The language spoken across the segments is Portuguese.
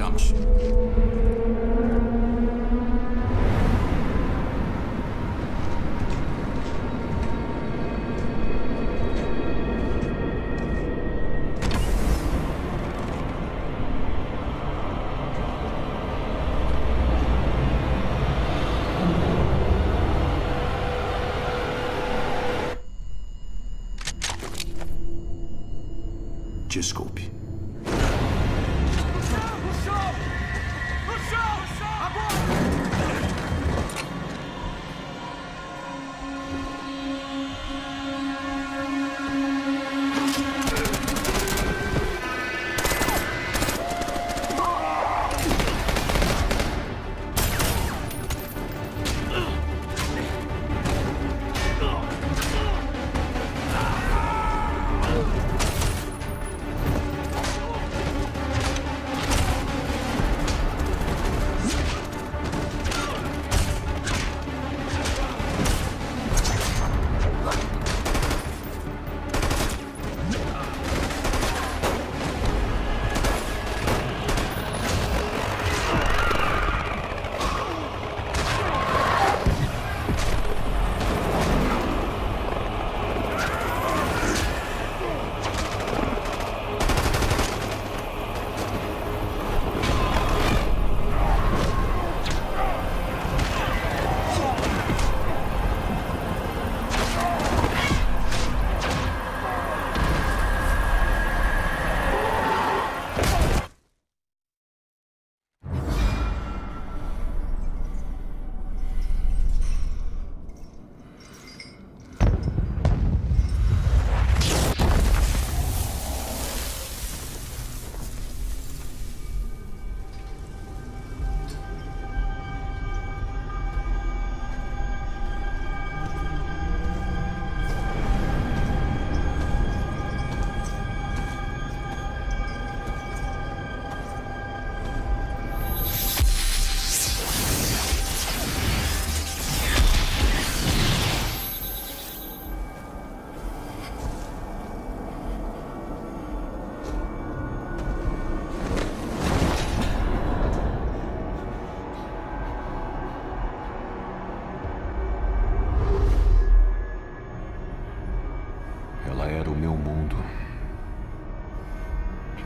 Pegamos. Desculpe.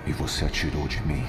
E você atirou de mim.